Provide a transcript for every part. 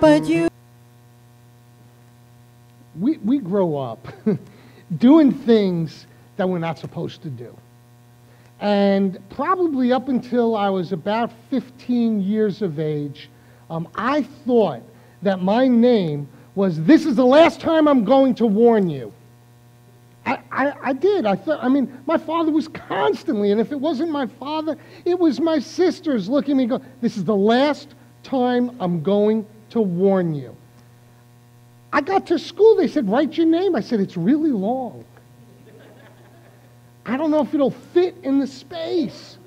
but you we, we grow up doing things that we're not supposed to do. And probably up until I was about 15 years of age, um, I thought that my name was, This is the last time I'm going to warn you. I, I, I, did. I thought, I mean, my father was constantly, and if it wasn't my father, it was my sisters looking at me go, This is the last time I'm going to warn you. I got to school, they said, Write your name. I said, It's really long. I don't know if it'll fit in the space.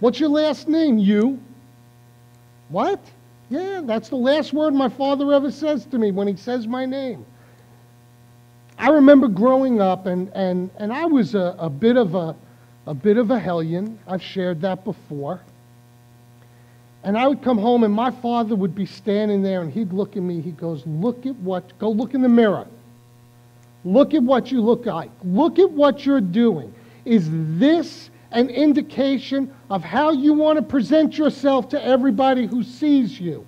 What's your last name? You. What? Yeah, that's the last word my father ever says to me when he says my name. I remember growing up, and, and, and I was a, a, bit of a, a bit of a hellion. I've shared that before. And I would come home, and my father would be standing there, and he'd look at me. He goes, Look at what, go look in the mirror. Look at what you look like. Look at what you're doing. Is this an indication of how you want to present yourself to everybody who sees you?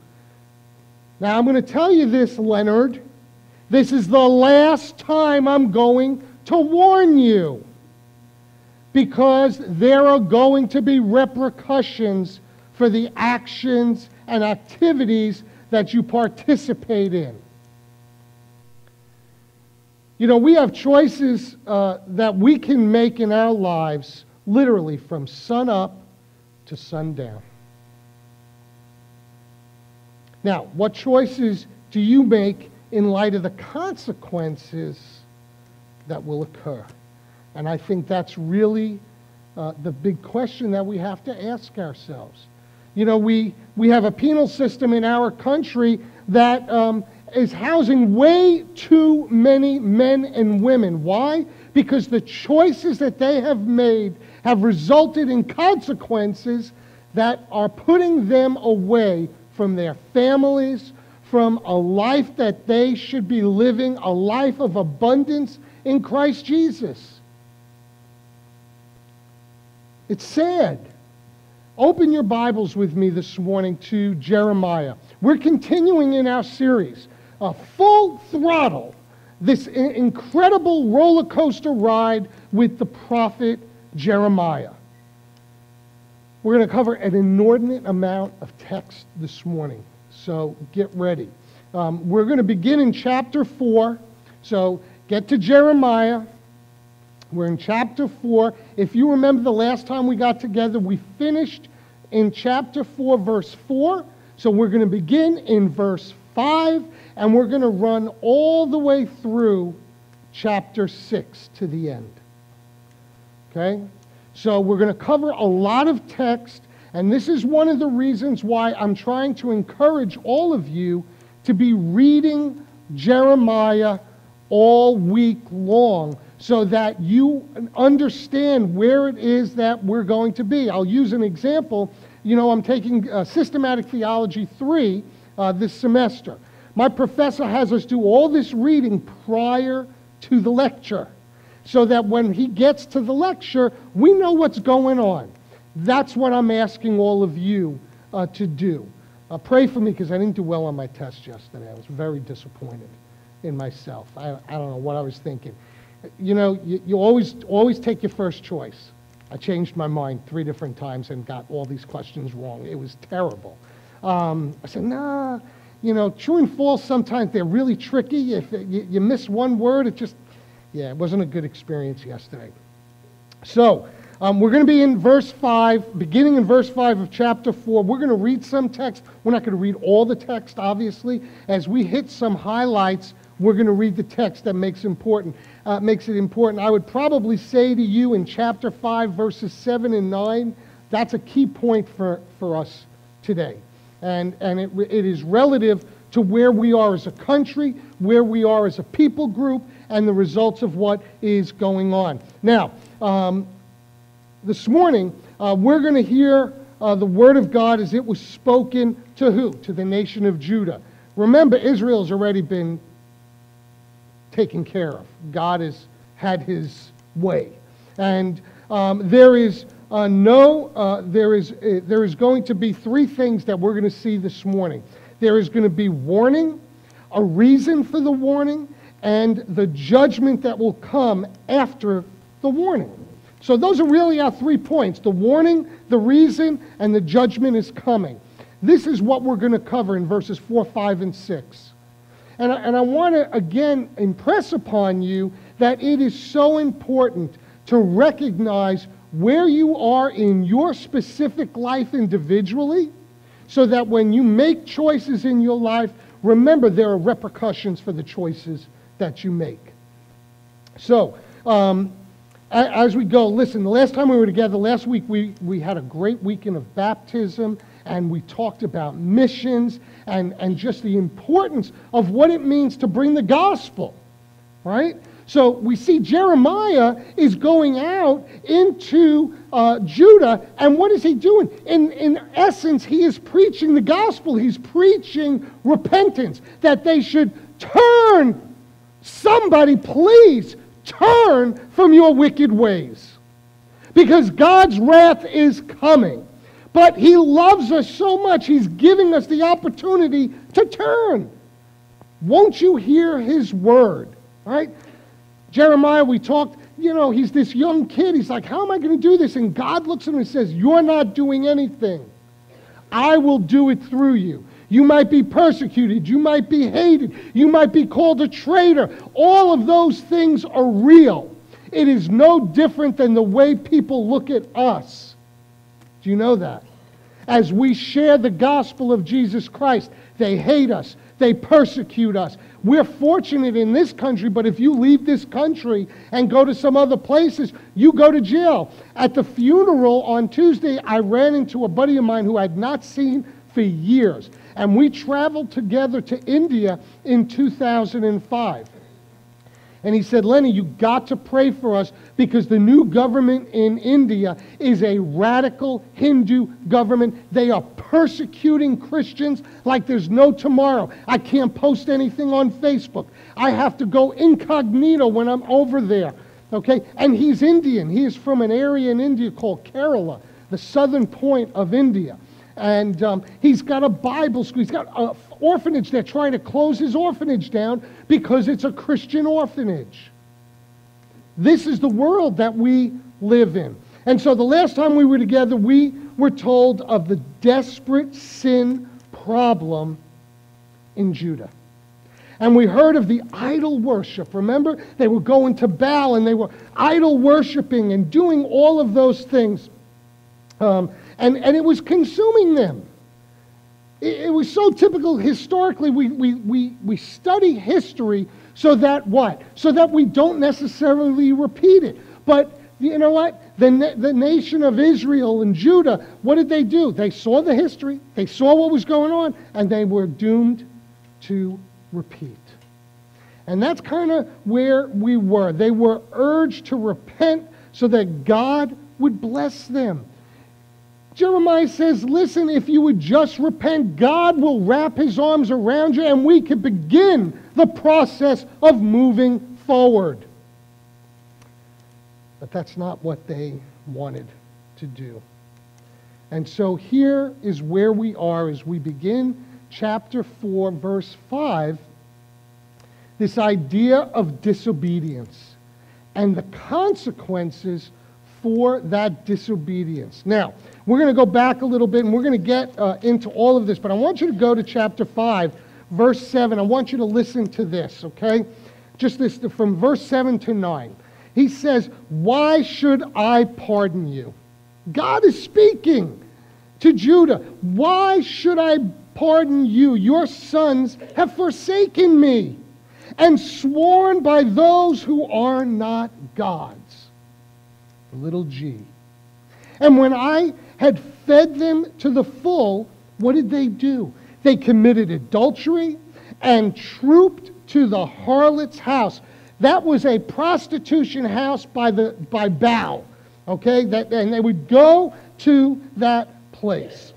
Now, I'm going to tell you this, Leonard. This is the last time I'm going to warn you. Because there are going to be repercussions for the actions and activities that you participate in. You know, we have choices uh, that we can make in our lives literally from sun up to sundown. Now, what choices do you make in light of the consequences that will occur? And I think that's really uh, the big question that we have to ask ourselves. You know, we, we have a penal system in our country that um, is housing way too many men and women. Why? Because the choices that they have made have resulted in consequences that are putting them away from their families, from a life that they should be living, a life of abundance in Christ Jesus. It's sad. Open your Bibles with me this morning to Jeremiah. We're continuing in our series a full throttle, this incredible roller coaster ride with the prophet Jeremiah. We're going to cover an inordinate amount of text this morning, so get ready. Um, we're going to begin in chapter 4, so get to Jeremiah. We're in chapter 4. If you remember the last time we got together, we finished in chapter 4, verse 4. So we're going to begin in verse 5 and we're going to run all the way through chapter 6 to the end. Okay? So we're going to cover a lot of text, and this is one of the reasons why I'm trying to encourage all of you to be reading Jeremiah all week long so that you understand where it is that we're going to be. I'll use an example. You know, I'm taking uh, Systematic Theology 3 uh, this semester. My professor has us do all this reading prior to the lecture so that when he gets to the lecture, we know what's going on. That's what I'm asking all of you uh, to do. Uh, pray for me because I didn't do well on my test yesterday. I was very disappointed in myself. I, I don't know what I was thinking. You know, you, you always, always take your first choice. I changed my mind three different times and got all these questions wrong. It was terrible. Um, I said, nah, you know, true and false, sometimes they're really tricky. If you, you miss one word, it just, yeah, it wasn't a good experience yesterday. So, um, we're going to be in verse 5, beginning in verse 5 of chapter 4. We're going to read some text. We're not going to read all the text, obviously. As we hit some highlights, we're going to read the text that makes important uh, makes it important. I would probably say to you in chapter 5, verses 7 and 9, that's a key point for, for us today and, and it, it is relative to where we are as a country, where we are as a people group, and the results of what is going on. Now, um, this morning, uh, we're going to hear uh, the word of God as it was spoken to who? To the nation of Judah. Remember, Israel's already been taken care of. God has had his way. And um, there is uh, know uh, there, is, uh, there is going to be three things that we're going to see this morning. There is going to be warning, a reason for the warning, and the judgment that will come after the warning. So those are really our three points the warning, the reason, and the judgment is coming. This is what we're going to cover in verses 4, 5, and 6. And I, and I want to again impress upon you that it is so important to recognize where you are in your specific life individually so that when you make choices in your life, remember there are repercussions for the choices that you make. So, um, as we go, listen, the last time we were together, last week, we, we had a great weekend of baptism and we talked about missions and, and just the importance of what it means to bring the gospel, right? So we see Jeremiah is going out into uh, Judah, and what is he doing? In, in essence, he is preaching the gospel. He's preaching repentance, that they should turn. Somebody, please turn from your wicked ways. Because God's wrath is coming. But he loves us so much, he's giving us the opportunity to turn. Won't you hear his word? Right? Jeremiah, we talked, you know, he's this young kid. He's like, How am I going to do this? And God looks at him and says, You're not doing anything. I will do it through you. You might be persecuted. You might be hated. You might be called a traitor. All of those things are real. It is no different than the way people look at us. Do you know that? As we share the gospel of Jesus Christ, they hate us, they persecute us. We're fortunate in this country, but if you leave this country and go to some other places, you go to jail. At the funeral on Tuesday, I ran into a buddy of mine who I'd not seen for years. And we traveled together to India in 2005. And he said, Lenny, you got to pray for us because the new government in India is a radical Hindu government. They are persecuting Christians like there's no tomorrow. I can't post anything on Facebook. I have to go incognito when I'm over there. Okay? And he's Indian. He is from an area in India called Kerala, the southern point of India. And um, he's got a Bible school. He's got an orphanage. They're trying to close his orphanage down because it's a Christian orphanage. This is the world that we live in. And so the last time we were together, we were told of the desperate sin problem in Judah. And we heard of the idol worship. Remember? They were going to Baal and they were idol worshiping and doing all of those things. Um, and, and it was consuming them. It, it was so typical historically. We, we, we, we study history so that what? So that we don't necessarily repeat it. But you know what? The, the nation of Israel and Judah, what did they do? They saw the history, they saw what was going on, and they were doomed to repeat. And that's kind of where we were. They were urged to repent so that God would bless them. Jeremiah says, listen, if you would just repent, God will wrap his arms around you and we can begin the process of moving forward. But that's not what they wanted to do. And so here is where we are as we begin chapter 4, verse 5. This idea of disobedience and the consequences for that disobedience. Now, we're going to go back a little bit and we're going to get uh, into all of this, but I want you to go to chapter 5, verse 7. I want you to listen to this, okay? Just this from verse 7 to 9. He says, Why should I pardon you? God is speaking to Judah. Why should I pardon you? Your sons have forsaken me and sworn by those who are not gods little g. And when I had fed them to the full, what did they do? They committed adultery and trooped to the harlot's house. That was a prostitution house by, the, by Baal. Okay? That, and they would go to that place.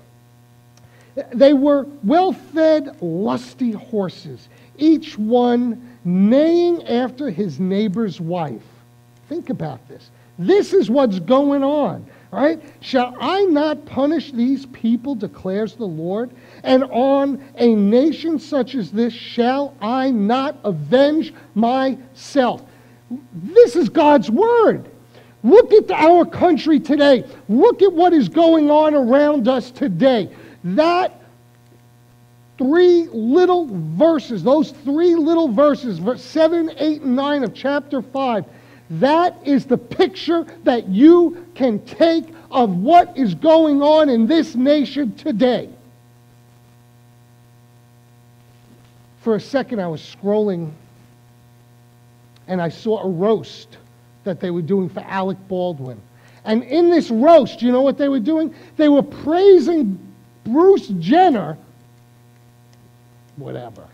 They were well fed, lusty horses, each one neighing after his neighbor's wife. Think about this. This is what's going on. Right? Shall I not punish these people, declares the Lord? And on a nation such as this shall I not avenge myself. This is God's word. Look at our country today. Look at what is going on around us today. That three little verses, those three little verses, verse 7, 8, and 9 of chapter 5, that is the picture that you can take of what is going on in this nation today. For a second, I was scrolling and I saw a roast that they were doing for Alec Baldwin. And in this roast, you know what they were doing? They were praising Bruce Jenner, whatever,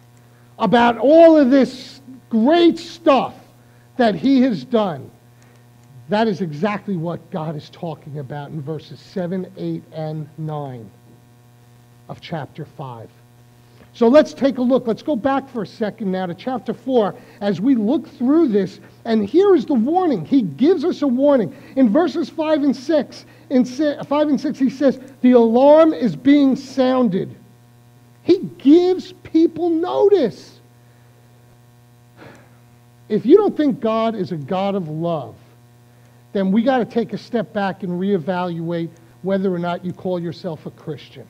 about all of this great stuff that he has done. That is exactly what God is talking about in verses 7, 8, and 9 of chapter 5. So let's take a look. Let's go back for a second now to chapter 4 as we look through this. And here is the warning. He gives us a warning. In verses 5 and 6, in 5 and 6, he says, The alarm is being sounded. He gives people notice. If you don't think God is a God of love, then we got to take a step back and reevaluate whether or not you call yourself a Christian.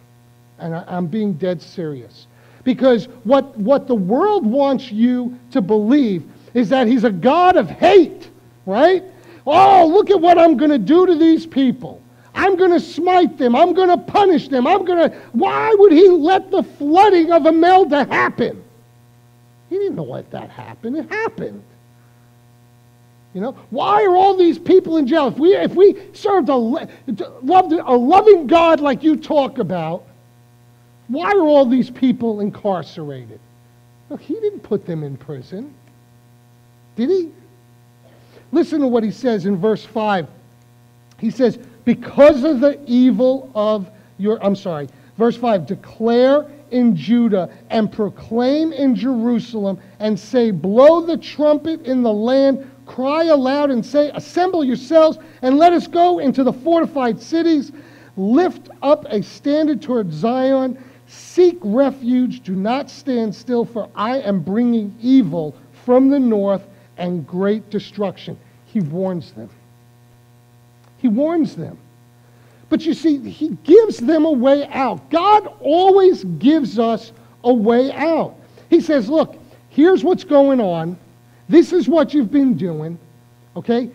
And I, am being dead serious. Because what, what the world wants you to believe is that he's a God of hate, right? Oh, look at what I'm going to do to these people. I'm going to smite them. I'm going to punish them. I'm going to. Why would he let the flooding of Imelda happen? He didn't know let that happen. It happened. You know, why are all these people in jail? If we, if we served a, loved a loving God like you talk about, why are all these people incarcerated? Look, he didn't put them in prison. Did he? Listen to what he says in verse 5. He says, Because of the evil of your, I'm sorry, verse 5, declare in Judah and proclaim in Jerusalem and say, Blow the trumpet in the land, cry aloud and say, Assemble yourselves and let us go into the fortified cities. Lift up a standard toward Zion Seek refuge, do not stand still, for I am bringing evil from the north and great destruction. He warns them. He warns them. But you see, he gives them a way out. God always gives us a way out. He says, Look, here's what's going on. This is what you've been doing. Okay?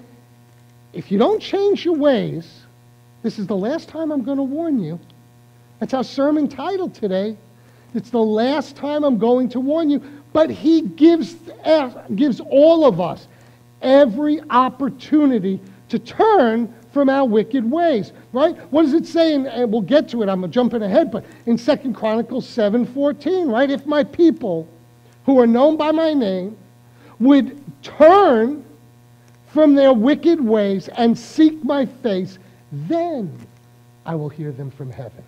If you don't change your ways, this is the last time I'm going to warn you. That's our sermon title today. It's the last time I'm going to warn you. But he gives, eh, gives all of us every opportunity to turn from our wicked ways. Right? What does it say? and we'll get to it. I'm jumping ahead, but in Second Chronicles 7:14, right? If my people who are known by my name would turn from their wicked ways and seek my face, then I will hear them from heaven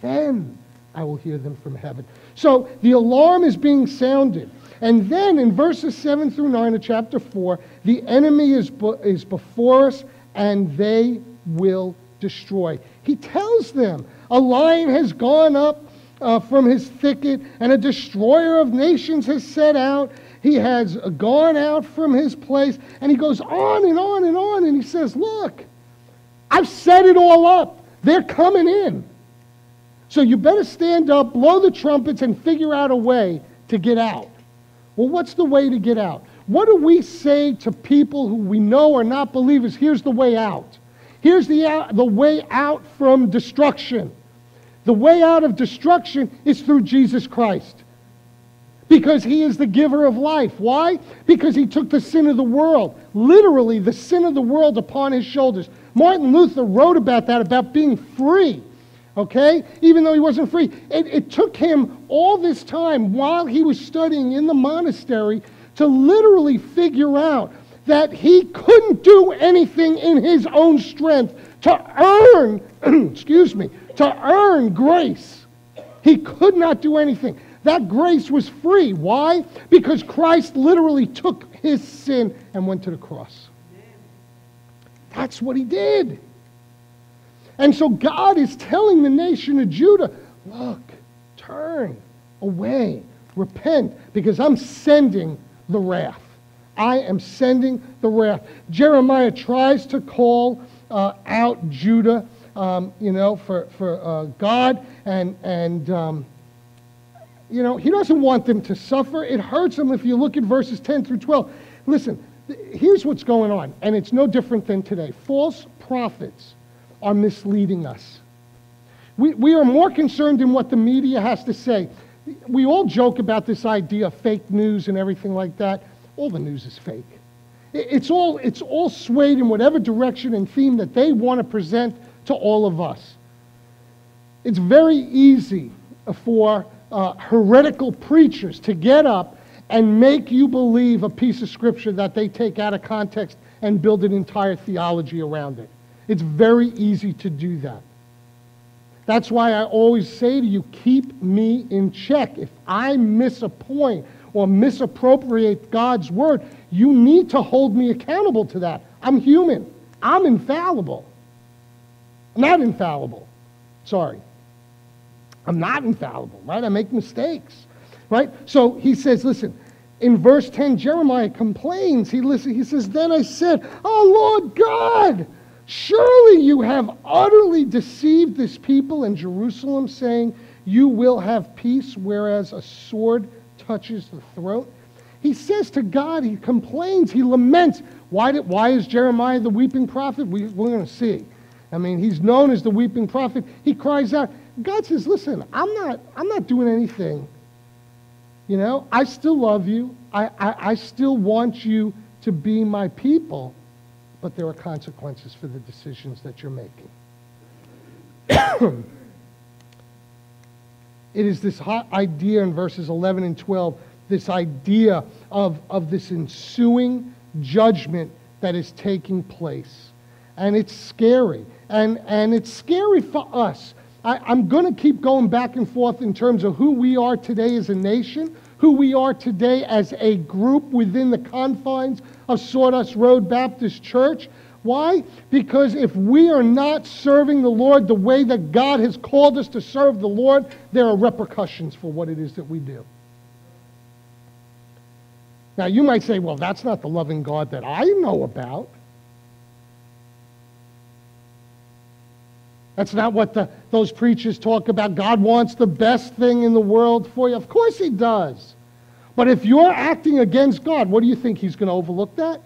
then I will hear them from heaven. So the alarm is being sounded. And then in verses 7 through 9 of chapter 4, the enemy is, is before us and they will destroy. He tells them a lion has gone up uh, from his thicket and a destroyer of nations has set out. He has gone out from his place. And he goes on and on and on. And he says, Look, I've set it all up. They're coming in. So you better stand up, blow the trumpets, and figure out a way to get out. Well, what's the way to get out? What do we say to people who we know are not believers? Here's the way out. Here's the, out, the way out from destruction. The way out of destruction is through Jesus Christ. Because he is the giver of life. Why? Because he took the sin of the world, literally the sin of the world upon his shoulders. Martin Luther wrote about that, about being free okay? Even though he wasn't free. It, it took him all this time while he was studying in the monastery to literally figure out that he couldn't do anything in his own strength to earn, excuse me, to earn grace. He could not do anything. That grace was free. Why? Because Christ literally took his sin and went to the cross. That's what he did. And so God is telling the nation of Judah, look, turn away, repent, because I'm sending the wrath. I am sending the wrath. Jeremiah tries to call uh, out Judah, um, you know, for, for uh, God, and, and um, you know, he doesn't want them to suffer. It hurts them if you look at verses 10 through 12. Listen, here's what's going on, and it's no different than today. False prophets are misleading us. We, we are more concerned in what the media has to say. We all joke about this idea of fake news and everything like that. All the news is fake. It's all, it's all swayed in whatever direction and theme that they want to present to all of us. It's very easy for uh, heretical preachers to get up and make you believe a piece of scripture that they take out of context and build an entire theology around it. It's very easy to do that. That's why I always say to you, keep me in check. If I miss a point or misappropriate God's word, you need to hold me accountable to that. I'm human. I'm infallible. I'm not infallible. Sorry. I'm not infallible, right? I make mistakes, right? So he says, listen, in verse 10, Jeremiah complains. He, listen, he says, Then I said, Oh Lord God, Surely you have utterly deceived this people in Jerusalem, saying, You will have peace, whereas a sword touches the throat. He says to God, he complains, he laments. Why, did, why is Jeremiah the weeping prophet? We, we're going to see. I mean, he's known as the weeping prophet. He cries out. God says, Listen, I'm not, I'm not doing anything. You know, I still love you. I, I, I still want you to be my people but there are consequences for the decisions that you're making. it is this idea in verses 11 and 12, this idea of, of this ensuing judgment that is taking place. And it's scary. And, and it's scary for us. I, I'm going to keep going back and forth in terms of who we are today as a nation, who we are today as a group within the confines of Sawdust Road Baptist Church. Why? Because if we are not serving the Lord the way that God has called us to serve the Lord, there are repercussions for what it is that we do. Now, you might say, well, that's not the loving God that I know about. That's not what the, those preachers talk about. God wants the best thing in the world for you. Of course, He does. But if you're acting against God, what do you think He's going to overlook that?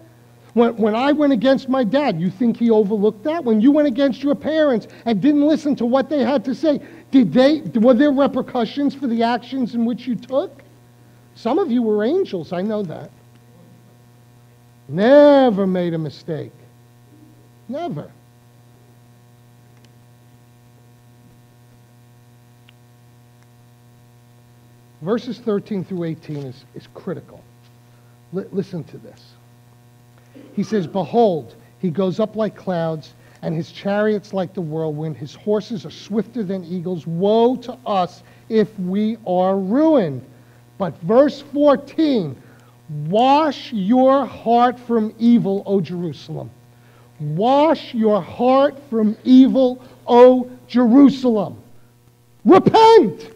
When, when I went against my dad, you think He overlooked that? When you went against your parents and didn't listen to what they had to say, did they, were there repercussions for the actions in which you took? Some of you were angels, I know that. Never made a mistake. Never. Verses 13 through 18 is, is critical. L- listen to this. He says, Behold, he goes up like clouds, and his chariots like the whirlwind. His horses are swifter than eagles. Woe to us if we are ruined. But verse 14 Wash your heart from evil, O Jerusalem. Wash your heart from evil, O Jerusalem. Repent!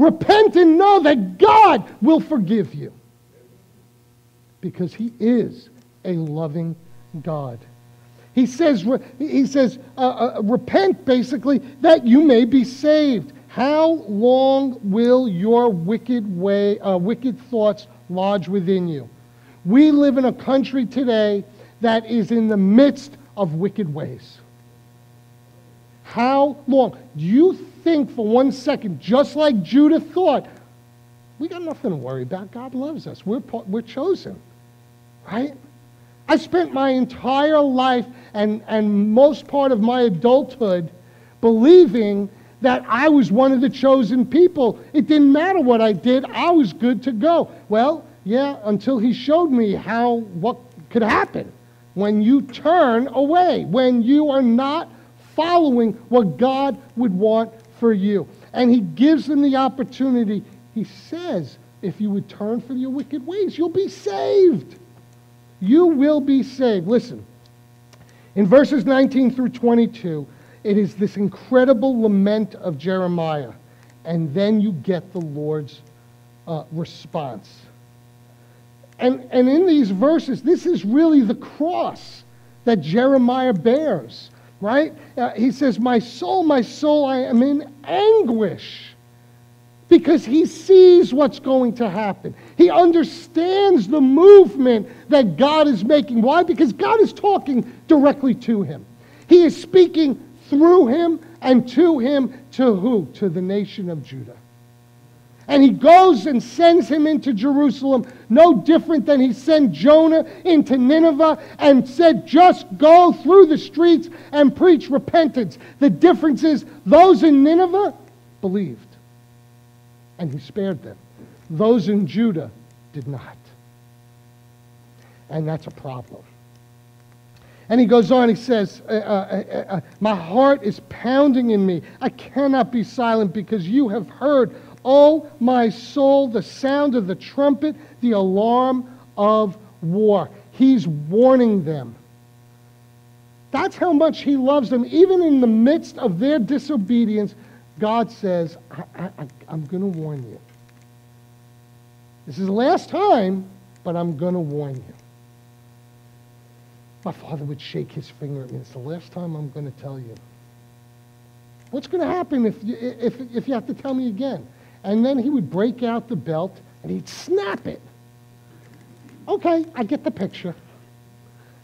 Repent and know that God will forgive you. Because he is a loving God. He says, he says uh, uh, repent basically that you may be saved. How long will your wicked way, uh, wicked thoughts lodge within you? We live in a country today that is in the midst of wicked ways. How long? Do you think for one second, just like Judah thought, we got nothing to worry about. God loves us. We're, we're chosen, right? I spent my entire life and, and most part of my adulthood believing that I was one of the chosen people. It didn't matter what I did, I was good to go. Well, yeah, until he showed me how what could happen when you turn away, when you are not following what God would want for you. And he gives them the opportunity. He says, if you would turn from your wicked ways, you'll be saved. You will be saved. Listen, in verses 19 through 22, it is this incredible lament of Jeremiah. And then you get the Lord's uh, response. And, and in these verses, this is really the cross that Jeremiah bears, right? Uh, he says, My soul, my soul, I am in anguish because he sees what's going to happen. He understands the movement that God is making. Why? Because God is talking directly to him. He is speaking through him and to him to who? To the nation of Judah. And he goes and sends him into Jerusalem, no different than he sent Jonah into Nineveh and said, just go through the streets and preach repentance. The difference is those in Nineveh believed and he spared them. Those in Judah did not. And that's a problem. And he goes on, he says, uh, uh, uh, uh, My heart is pounding in me. I cannot be silent because you have heard, oh my soul, the sound of the trumpet, the alarm of war. He's warning them. That's how much he loves them. Even in the midst of their disobedience, God says, I, I'm going to warn you. This is the last time, but I'm going to warn you. My father would shake his finger at me. It's the last time I'm going to tell you. What's going to happen if you, if, if you have to tell me again? And then he would break out the belt and he'd snap it. Okay, I get the picture.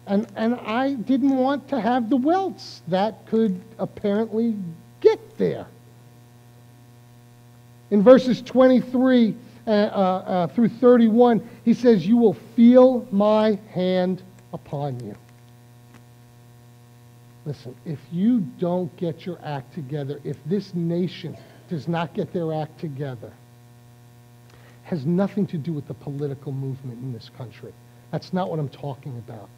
And, and I didn't want to have the welts that could apparently get there. In verses 23 uh, uh, uh, through 31, he says, You will feel my hand upon you. Listen, if you don't get your act together, if this nation does not get their act together, has nothing to do with the political movement in this country. That's not what I'm talking about.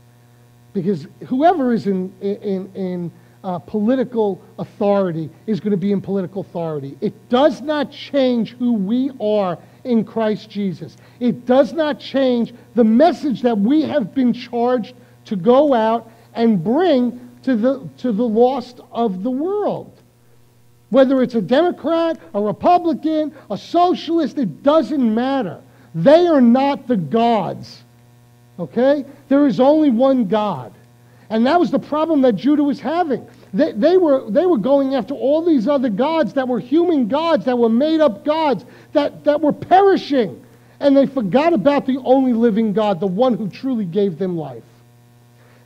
Because whoever is in, in, in uh, political authority is going to be in political authority. It does not change who we are in Christ Jesus. It does not change the message that we have been charged to go out and bring to the, to the lost of the world. Whether it's a Democrat, a Republican, a socialist, it doesn't matter. They are not the gods. Okay? There is only one God. And that was the problem that Judah was having. They, they, were, they were going after all these other gods that were human gods, that were made up gods, that, that were perishing. And they forgot about the only living God, the one who truly gave them life.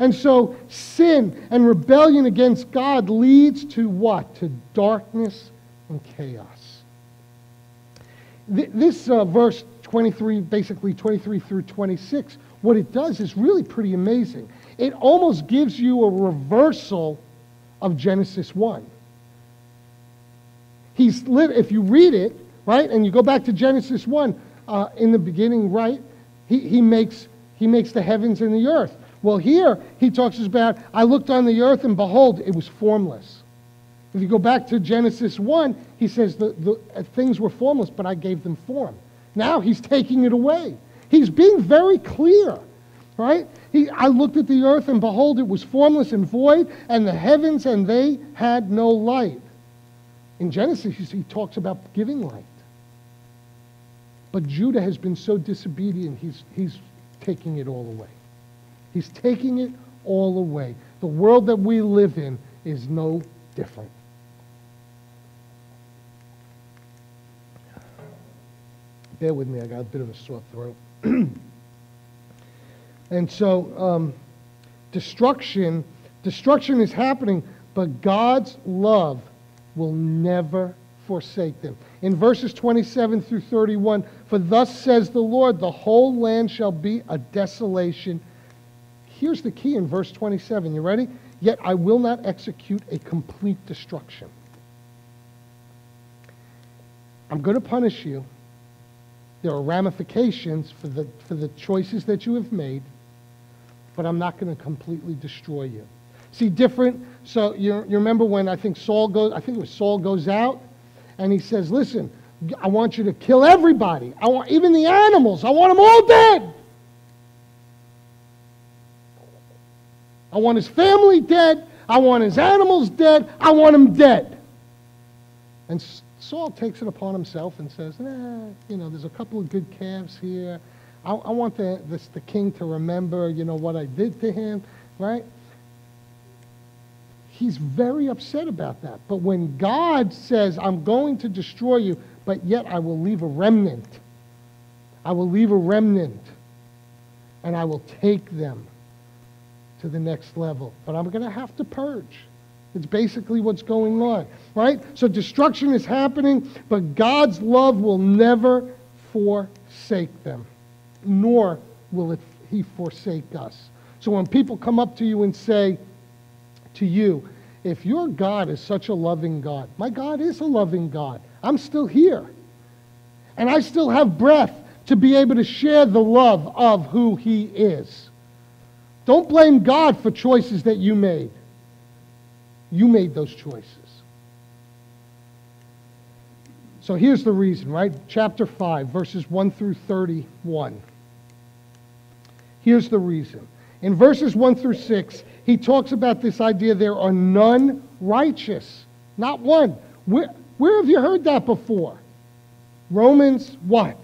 And so sin and rebellion against God leads to what? To darkness and chaos. This uh, verse 23, basically 23 through 26, what it does is really pretty amazing. It almost gives you a reversal of Genesis 1. He's if you read it, right, and you go back to Genesis 1, uh, in the beginning, right, he, he, makes, he makes the heavens and the earth. Well, here he talks about, I looked on the earth and behold, it was formless. If you go back to Genesis 1, he says the, the uh, things were formless, but I gave them form. Now he's taking it away. He's being very clear, right? He, I looked at the earth, and behold, it was formless and void, and the heavens, and they had no light. In Genesis, he talks about giving light. But Judah has been so disobedient, he's, he's taking it all away. He's taking it all away. The world that we live in is no different. Bear with me, I got a bit of a sore throat. And so um, destruction, destruction is happening, but God's love will never forsake them. In verses 27 through 31, for thus says the Lord, the whole land shall be a desolation. Here's the key in verse 27. You ready? Yet I will not execute a complete destruction. I'm going to punish you. There are ramifications for the, for the choices that you have made but I'm not going to completely destroy you. See, different. So you, you remember when I think Saul goes, I think it was Saul goes out and he says, Listen, I want you to kill everybody. I want even the animals. I want them all dead. I want his family dead. I want his animals dead. I want him dead. And Saul takes it upon himself and says, eh, you know, there's a couple of good calves here. I, I want the, this, the king to remember, you know, what I did to him, right? He's very upset about that. But when God says, I'm going to destroy you, but yet I will leave a remnant, I will leave a remnant, and I will take them to the next level. But I'm going to have to purge. It's basically what's going on, right? So destruction is happening, but God's love will never forsake them, nor will it, He forsake us. So when people come up to you and say to you, if your God is such a loving God, my God is a loving God. I'm still here. And I still have breath to be able to share the love of who He is. Don't blame God for choices that you made. You made those choices. So here's the reason, right? Chapter 5, verses 1 through 31. Here's the reason. In verses 1 through 6, he talks about this idea there are none righteous. Not one. Where, where have you heard that before? Romans what?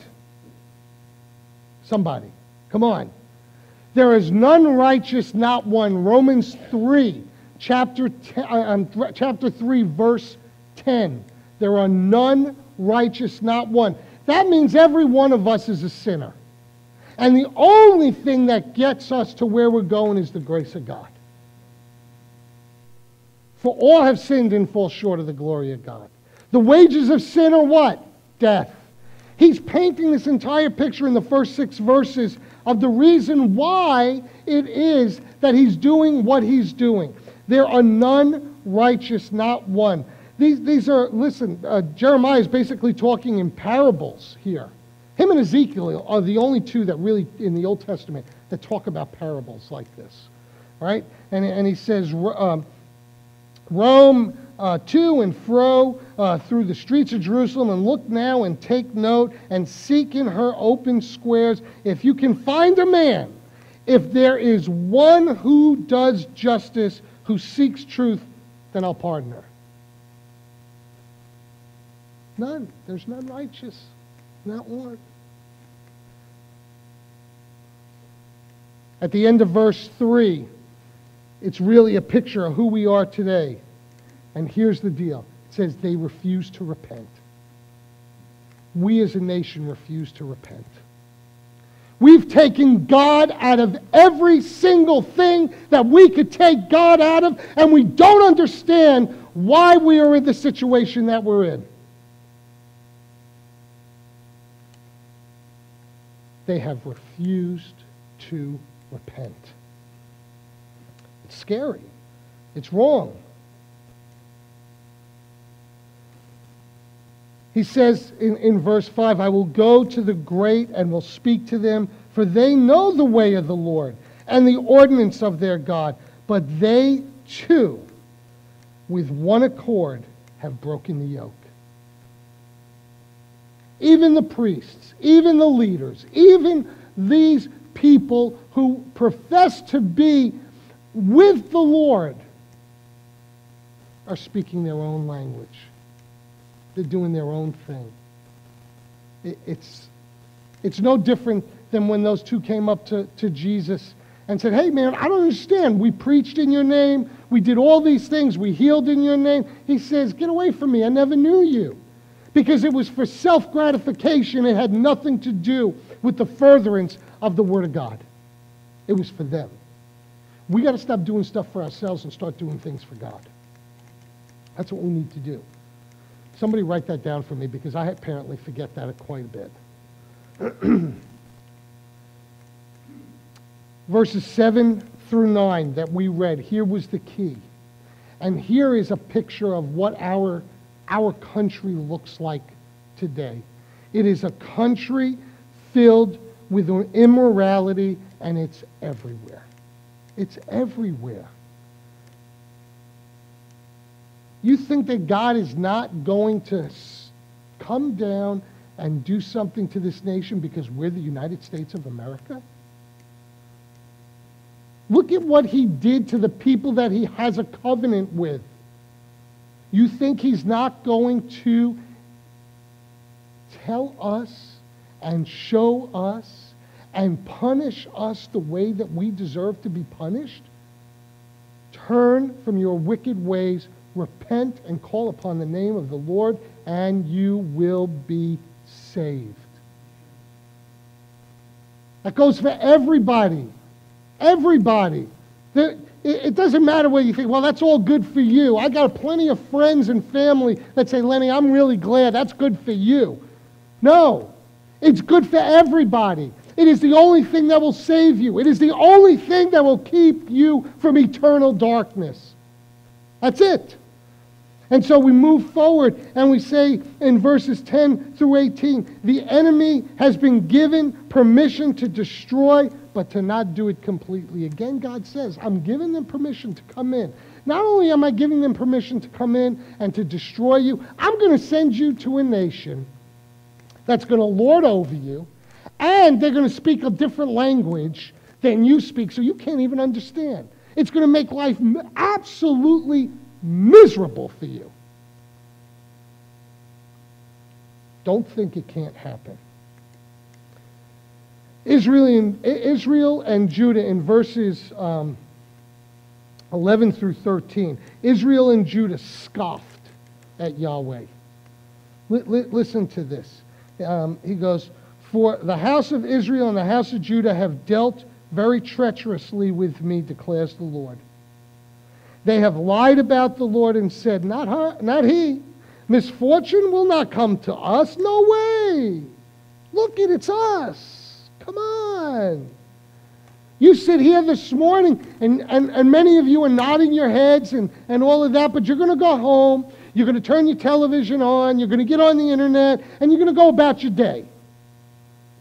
Somebody. Come on. There is none righteous, not one. Romans 3, chapter, 10, uh, um, chapter 3, verse 10. There are none righteous, not one. That means every one of us is a sinner. And the only thing that gets us to where we're going is the grace of God. For all have sinned and fall short of the glory of God. The wages of sin are what? Death. He's painting this entire picture in the first six verses of the reason why it is that he's doing what he's doing. There are none righteous, not one. These, these are, listen, uh, Jeremiah is basically talking in parables here. Him and Ezekiel are the only two that really, in the Old Testament, that talk about parables like this. Right? And, and he says, um, Roam uh, to and fro uh, through the streets of Jerusalem, and look now and take note and seek in her open squares if you can find a man, if there is one who does justice, who seeks truth, then I'll pardon her. None. There's none righteous. Not one. At the end of verse 3, it's really a picture of who we are today. And here's the deal it says they refuse to repent. We as a nation refuse to repent. We've taken God out of every single thing that we could take God out of, and we don't understand why we are in the situation that we're in. They have refused to repent. It's scary. It's wrong. He says in, in verse 5, I will go to the great and will speak to them, for they know the way of the Lord and the ordinance of their God. But they too, with one accord, have broken the yoke. Even the priests, even the leaders, even these people who profess to be with the Lord are speaking their own language. They're doing their own thing. It, it's, it's no different than when those two came up to, to Jesus and said, Hey, man, I don't understand. We preached in your name. We did all these things. We healed in your name. He says, Get away from me. I never knew you. Because it was for self gratification. It had nothing to do with the furtherance of the Word of God. It was for them. We got to stop doing stuff for ourselves and start doing things for God. That's what we need to do. Somebody write that down for me because I apparently forget that quite a bit. Verses 7 through 9 that we read, here was the key. And here is a picture of what our, our country looks like today. It is a country filled with immorality, and it's everywhere. It's everywhere. You think that God is not going to come down and do something to this nation because we're the United States of America? Look at what he did to the people that he has a covenant with. You think he's not going to tell us and show us and punish us the way that we deserve to be punished? Turn from your wicked ways, repent, and call upon the name of the Lord, and you will be saved. That goes for everybody. Everybody. It doesn't matter whether you think, well, that's all good for you. I got plenty of friends and family that say, Lenny, I'm really glad that's good for you. No, it's good for everybody. It is the only thing that will save you. It is the only thing that will keep you from eternal darkness. That's it. And so we move forward and we say in verses 10 through 18 the enemy has been given permission to destroy, but to not do it completely. Again, God says, I'm giving them permission to come in. Not only am I giving them permission to come in and to destroy you, I'm going to send you to a nation that's going to lord over you, and they're going to speak a different language than you speak, so you can't even understand. It's going to make life absolutely miserable for you. Don't think it can't happen. Israel and, Israel and Judah in verses um, 11 through 13. Israel and Judah scoffed at Yahweh. L- listen to this. Um, he goes, For the house of Israel and the house of Judah have dealt very treacherously with me, declares the Lord. They have lied about the Lord and said, Not, her, not he. Misfortune will not come to us. No way. Look it, it's us. Come on. You sit here this morning, and, and, and many of you are nodding your heads and, and all of that, but you're going to go home. You're going to turn your television on. You're going to get on the internet, and you're going to go about your day.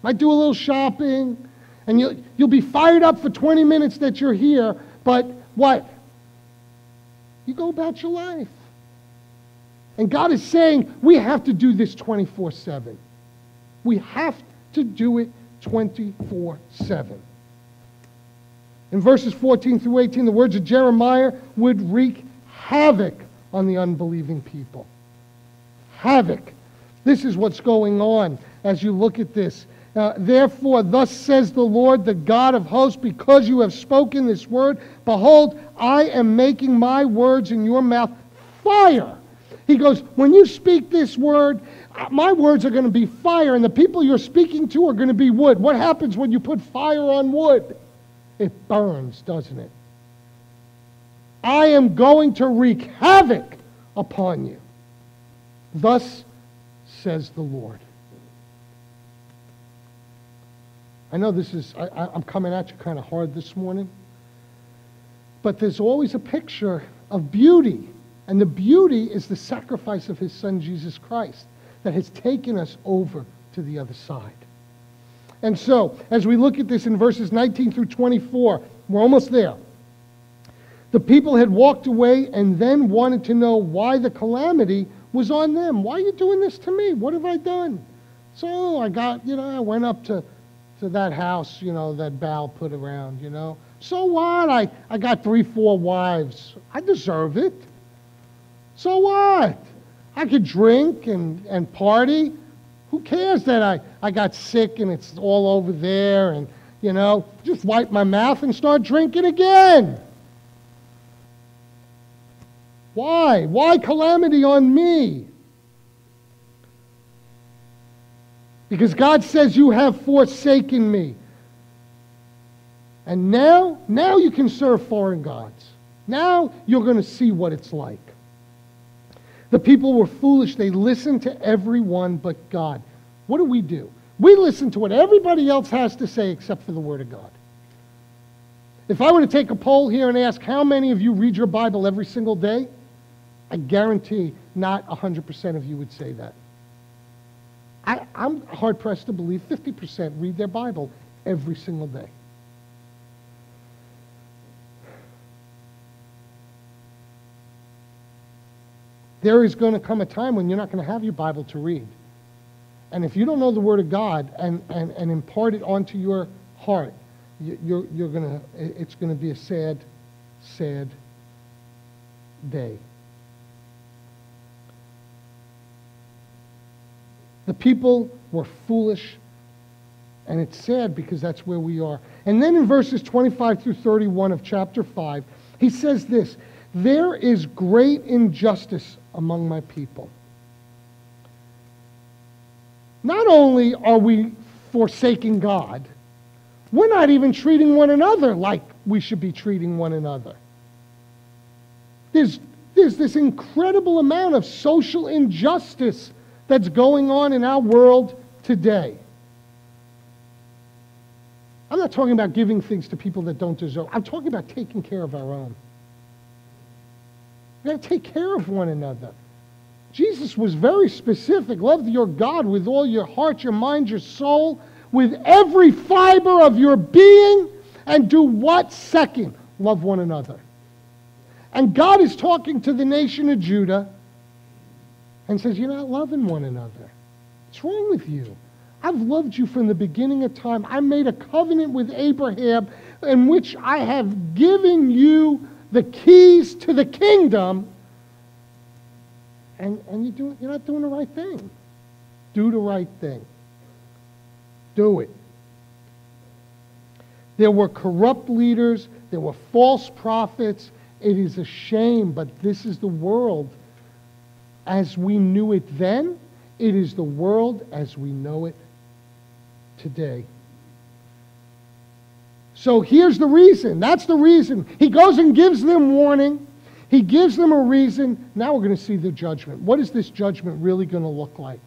Might do a little shopping, and you'll, you'll be fired up for 20 minutes that you're here, but what? You go about your life. And God is saying we have to do this 24 7. We have to do it 24 7. In verses 14 through 18, the words of Jeremiah would wreak havoc on the unbelieving people. Havoc. This is what's going on as you look at this. Uh, Therefore, thus says the Lord, the God of hosts, because you have spoken this word, behold, I am making my words in your mouth fire. He goes, When you speak this word, uh, my words are going to be fire, and the people you're speaking to are going to be wood. What happens when you put fire on wood? It burns, doesn't it? I am going to wreak havoc upon you. Thus says the Lord. I know this is, I, am coming at you kind of hard this morning, but there's always a picture of beauty. And the beauty is the sacrifice of his son Jesus Christ that has taken us over to the other side. And so, as we look at this in verses 19 through 24, we're almost there. The people had walked away and then wanted to know why the calamity was on them. Why are you doing this to me? What have I done? So I got, you know, I went up to to that house, you know, that Baal put around, you know. So what? I, I got three, four wives. I deserve it. So what? I could drink and, and party. Who cares that I, I got sick and it's all over there and, you know, just wipe my mouth and start drinking again. Why? Why calamity on me? Because God says, You have forsaken me. And now, now you can serve foreign gods. Now you're going to see what it's like. The people were foolish. They listened to everyone but God. What do we do? We listen to what everybody else has to say except for the Word of God. If I were to take a poll here and ask how many of you read your Bible every single day, I guarantee not 100% of you would say that. I, I'm hard pressed to believe 50% read their Bible every single day. There is going to come a time when you're not going to have your Bible to read. And if you don't know the Word of God and, and, and impart it onto your heart, you- you're, you're gonna, it's gonna be a sad, sad day. The people were foolish, and it's sad because that's where we are. And then in verses 25 through 31 of chapter 5, he says this There is great injustice among my people. Not only are we forsaking God, we're not even treating one another like we should be treating one another. There's, there's this incredible amount of social injustice that's going on in our world today. I'm not talking about giving things to people that don't deserve. I'm talking about taking care of our own. We got to take care of one another. Jesus was very specific. Love your God with all your heart, your mind, your soul, with every fiber of your being, and do what second? Love one another. And God is talking to the nation of Judah and says, You're not loving one another. What's wrong with you? I've loved you from the beginning of time. I made a covenant with Abraham in which I have given you the keys to the kingdom, and, and you do, you're not doing the right thing. Do the right thing. Do it. There were corrupt leaders, there were false prophets. It is a shame, but this is the world as we knew it then. It is the world as we know it today. So here's the reason. That's the reason. He goes and gives them warning. He gives them a reason. Now we're going to see the judgment. What is this judgment really going to look like?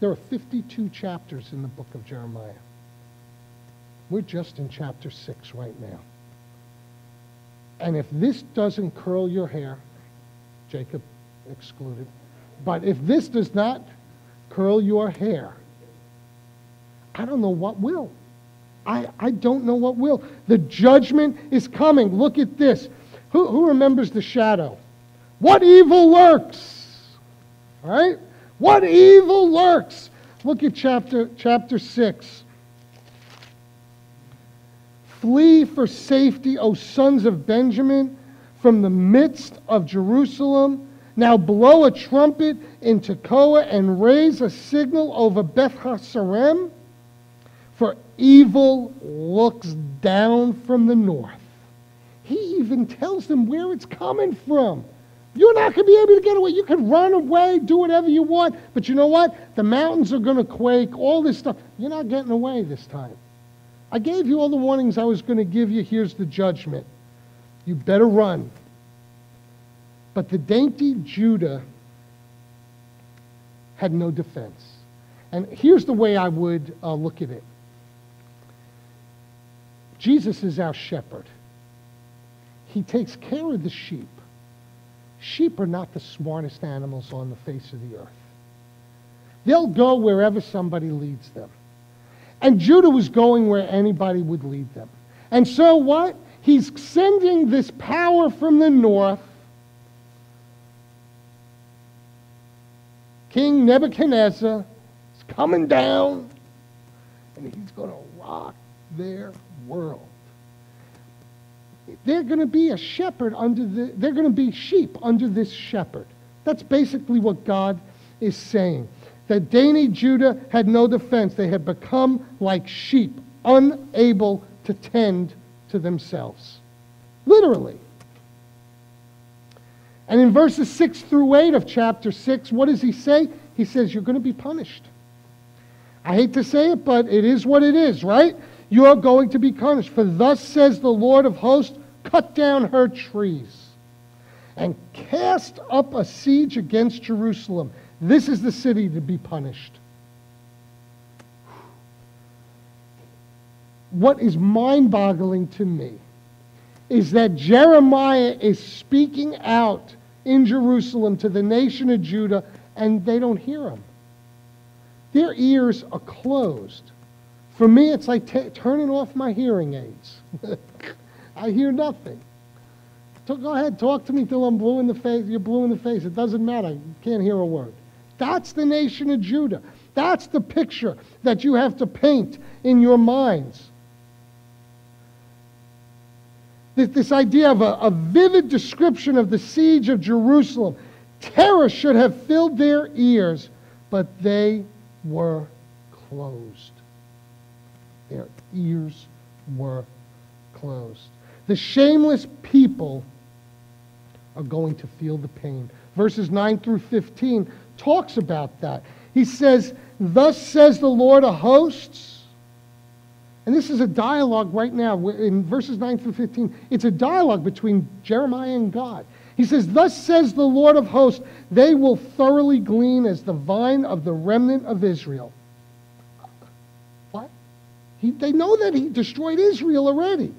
There are 52 chapters in the book of Jeremiah. We're just in chapter 6 right now. And if this doesn't curl your hair, Jacob excluded, but if this does not curl your hair, I don't know what will. I, I don't know what will. The judgment is coming. Look at this. Who, who remembers the shadow? What evil lurks? Right? What evil lurks? Look at chapter, chapter 6. Flee for safety, O sons of Benjamin, from the midst of Jerusalem. Now blow a trumpet in Tekoa and raise a signal over Beth Haccerem, for evil looks down from the north. He even tells them where it's coming from. You're not going to be able to get away. You can run away, do whatever you want, but you know what? The mountains are going to quake, all this stuff. You're not getting away this time. I gave you all the warnings I was going to give you. Here's the judgment. You better run. But the dainty Judah had no defense. And here's the way I would uh, look at it Jesus is our shepherd, He takes care of the sheep. Sheep are not the smartest animals on the face of the earth. They'll go wherever somebody leads them. And Judah was going where anybody would lead them. And so what? He's sending this power from the north. King Nebuchadnezzar is coming down, and he's going to rock their world. They're going to be a shepherd under the, they're going to be sheep under this shepherd. That's basically what God is saying. That dainty Judah had no defense. They had become like sheep, unable to tend to themselves. Literally. And in verses 6 through 8 of chapter 6, what does he say? He says, You're going to be punished. I hate to say it, but it is what it is, right? You are going to be punished. For thus says the Lord of hosts, cut down her trees and cast up a siege against Jerusalem. This is the city to be punished. What is mind boggling to me is that Jeremiah is speaking out in Jerusalem to the nation of Judah, and they don't hear him. Their ears are closed. For me, it's like t- turning off my hearing aids. I hear nothing. So go ahead, talk to me till I'm blue in the face. You're blue in the face. It doesn't matter. You can't hear a word. That's the nation of Judah. That's the picture that you have to paint in your minds. This, this idea of a, a vivid description of the siege of Jerusalem. Terror should have filled their ears, but they were closed. Their ears were closed. The shameless people are going to feel the pain. Verses 9 through 15 talks about that. He says, Thus says the Lord of hosts. And this is a dialogue right now in verses 9 through 15. It's a dialogue between Jeremiah and God. He says, Thus says the Lord of hosts, they will thoroughly glean as the vine of the remnant of Israel. What? He, they know that he destroyed Israel already.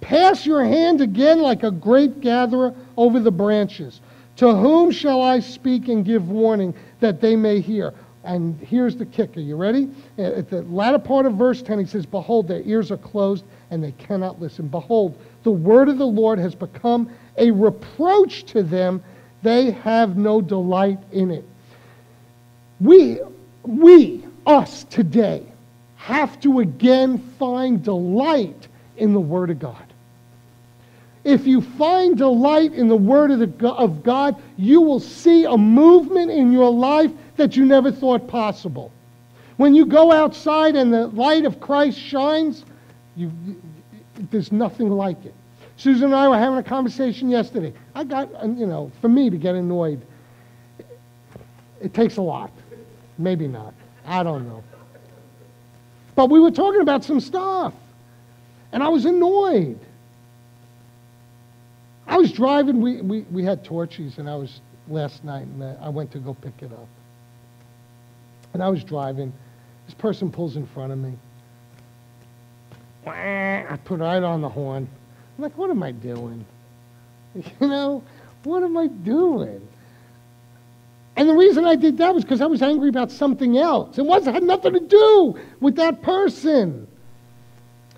Pass your hand again like a grape gatherer over the branches. To whom shall I speak and give warning that they may hear? And here's the kicker. You ready? At the latter part of verse 10, he says, Behold, their ears are closed and they cannot listen. Behold, the word of the Lord has become a reproach to them. They have no delight in it. We, we, us today, have to again find delight in the Word of God. If you find delight in the Word of, the, of God, you will see a movement in your life that you never thought possible. When you go outside and the light of Christ shines, you, there's nothing like it. Susan and I were having a conversation yesterday. I got, you know, for me to get annoyed, it takes a lot. Maybe not. I don't know. But we were talking about some stuff, and I was annoyed. I was driving, we, we, we had torches, and I was last night, and I went to go pick it up. And I was driving. This person pulls in front of me. I put right on the horn. I'm like, what am I doing? You know, what am I doing? And the reason I did that was because I was angry about something else. It wasn't had nothing to do with that person.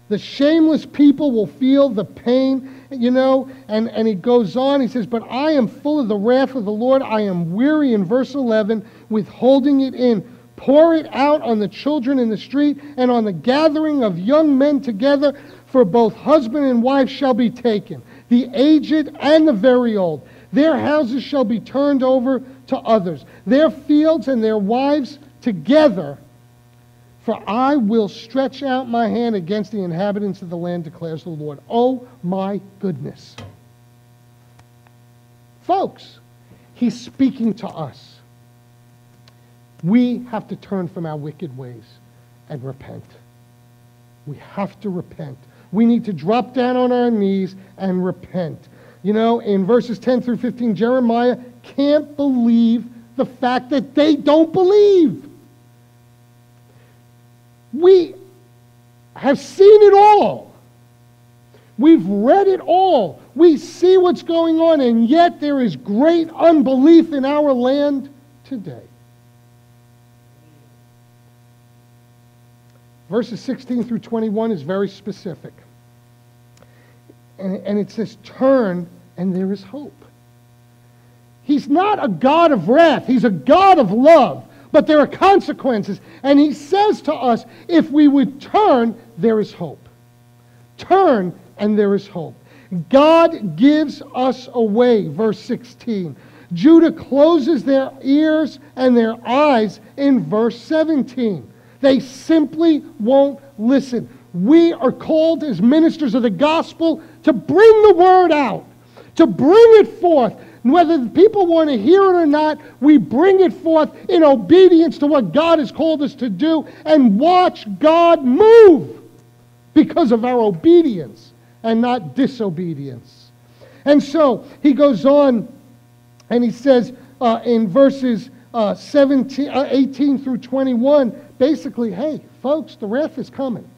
The shameless people will feel the pain, you know, and, and he goes on. He says, But I am full of the wrath of the Lord. I am weary, in verse 11, withholding it in. Pour it out on the children in the street and on the gathering of young men together, for both husband and wife shall be taken, the aged and the very old. Their houses shall be turned over to others, their fields and their wives together for I will stretch out my hand against the inhabitants of the land, declares the Lord. Oh my goodness. Folks, he's speaking to us. We have to turn from our wicked ways and repent. We have to repent. We need to drop down on our knees and repent. You know, in verses 10 through 15, Jeremiah can't believe the fact that they don't believe. We have seen it all. We've read it all. We see what's going on, and yet there is great unbelief in our land today. Verses 16 through 21 is very specific. And, and it says, Turn, and there is hope. He's not a God of wrath, He's a God of love but there are consequences. And he says to us, if we would turn, there is hope. Turn, and there is hope. God gives us a way, verse 16. Judah closes their ears and their eyes in verse 17. They simply won't listen. We are called as ministers of the gospel to bring the word out, to bring it forth, and whether people want to hear it or not, we bring it forth in obedience to what God has called us to do and watch God move because of our obedience and not disobedience. And so he goes on and he says uh, in verses uh, 17, uh, 18 through 21, basically, hey, folks, the wrath is coming.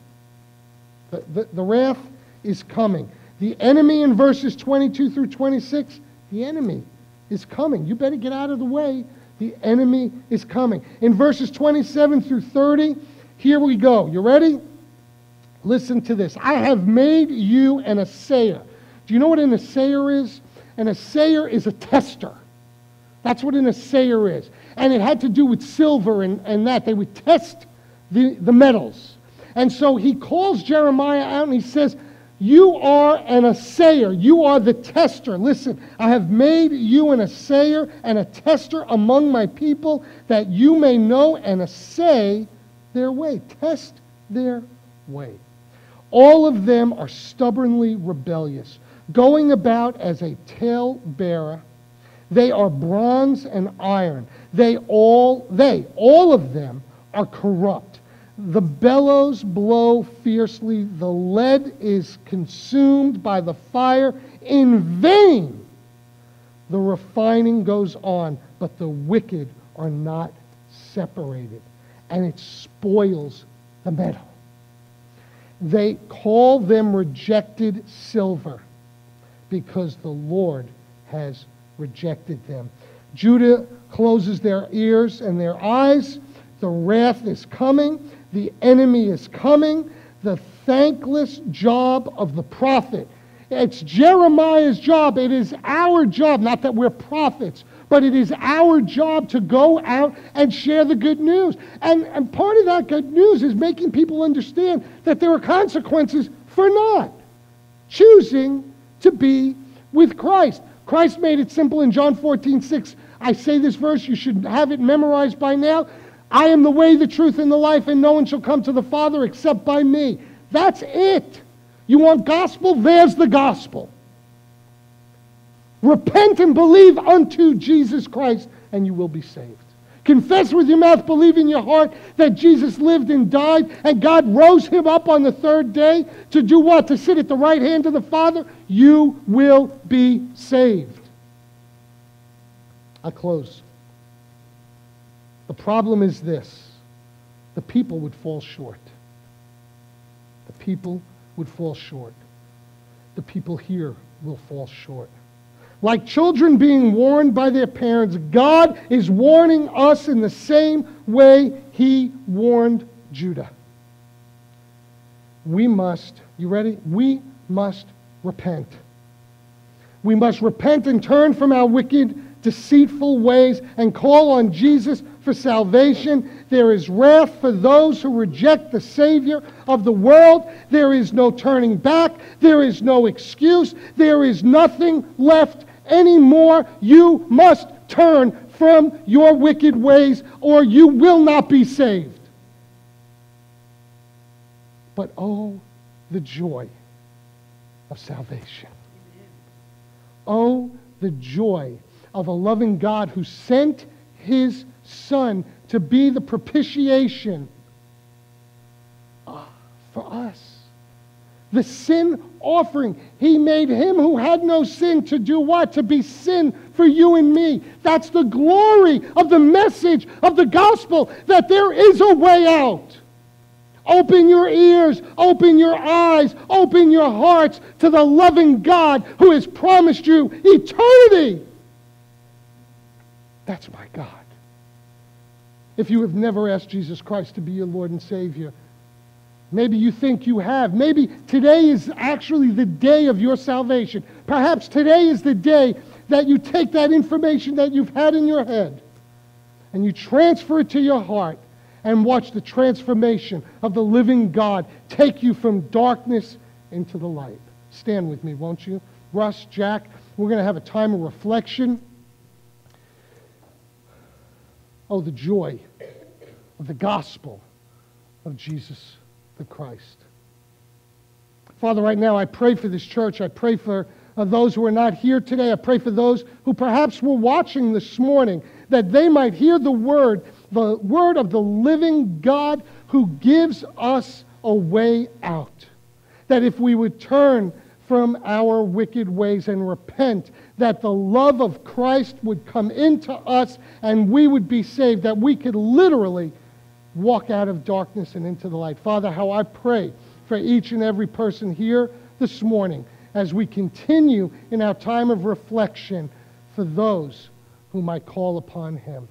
The, the, the wrath is coming. The enemy in verses 22 through 26 the enemy is coming. You better get out of the way. The enemy is coming. In verses 27 through 30, here we go. You ready? Listen to this. I have made you an assayer. Do you know what an assayer is? An assayer is a tester. That's what an assayer is. And it had to do with silver and, and that. They would test the, the metals. And so he calls Jeremiah out and he says, You are an assayer. You are the tester. Listen, I have made you an assayer and a tester among my people that you may know and assay their way. Test their way. All of them are stubbornly rebellious, going about as a talebearer. They are bronze and iron. They all, they, all of them are corrupt. The bellows blow fiercely. The lead is consumed by the fire. In vain the refining goes on, but the wicked are not separated, and it spoils the metal. They call them rejected silver because the Lord has rejected them. Judah closes their ears and their eyes. The wrath is coming. The enemy is coming. The thankless job of the prophet. It's Jeremiah's job. It is our job, not that we're prophets, but it is our job to go out and share the good news. And, and part of that good news is making people understand that there are consequences for not choosing to be with Christ. Christ made it simple in John 14, 6. I say this verse, you should have it memorized by now. I am the way, the truth, and the life, and no one shall come to the Father except by me. That's it. You want gospel? There's the gospel. Repent and believe unto Jesus Christ, and you will be saved. Confess with your mouth, believe in your heart that Jesus lived and died, and God rose him up on the third day to do what? To sit at the right hand of the Father. You will be saved. I close. The problem is this the people would fall short. The people would fall short. The people here will fall short. Like children being warned by their parents, God is warning us in the same way He warned Judah. We must, you ready? We must repent. We must repent and turn from our wicked, deceitful ways and call on Jesus for salvation. There is wrath for those who reject the Savior of the world. There is no turning back. There is no excuse. There is nothing left anymore. You must turn from your wicked ways or you will not be saved. But oh, the joy of salvation. Oh, the joy of a loving God who sent his Son to be the propitiation uh, for us the sin offering. He made him who had no sin to do what? To be sin for you and me. That's the glory of the message of the gospel that there is a way out. Open your ears, open your eyes, open your hearts to the loving God who has promised you eternity. That's my God. If you have never asked Jesus Christ to be your Lord and Savior, Maybe you think you have. Maybe today is actually the day of your salvation. Perhaps today is the day that you take that information that you've had in your head and you transfer it to your heart and watch the transformation of the living God take you from darkness into the light. Stand with me, won't you? Russ, Jack, we're going to have a time of reflection. Oh, the joy of the gospel of Jesus the Christ. Father, right now I pray for this church. I pray for uh, those who are not here today. I pray for those who perhaps were watching this morning that they might hear the word, the word of the living God who gives us a way out. That if we would turn from our wicked ways and repent, that the love of Christ would come into us and we would be saved, that we could literally walk out of darkness and into the light. Father, how I pray for each and every person here this morning as we continue in our time of reflection for those who might call upon him.